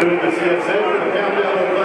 Good to see you, Zip.